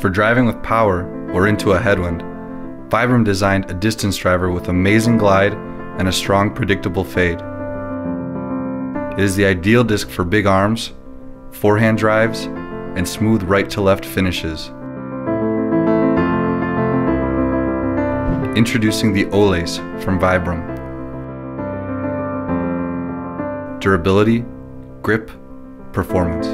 For driving with power or into a headwind, Vibram designed a distance driver with amazing glide and a strong predictable fade. It is the ideal disc for big arms, forehand drives, and smooth right to left finishes. Introducing the O-Lace from Vibram. Durability, grip, performance.